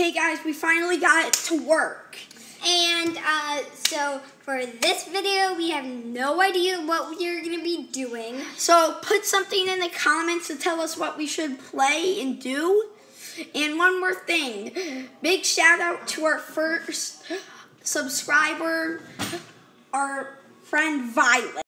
Hey guys, we finally got it to work. And uh, so for this video, we have no idea what we're going to be doing. So put something in the comments to tell us what we should play and do. And one more thing. Big shout out to our first subscriber, our friend Violet.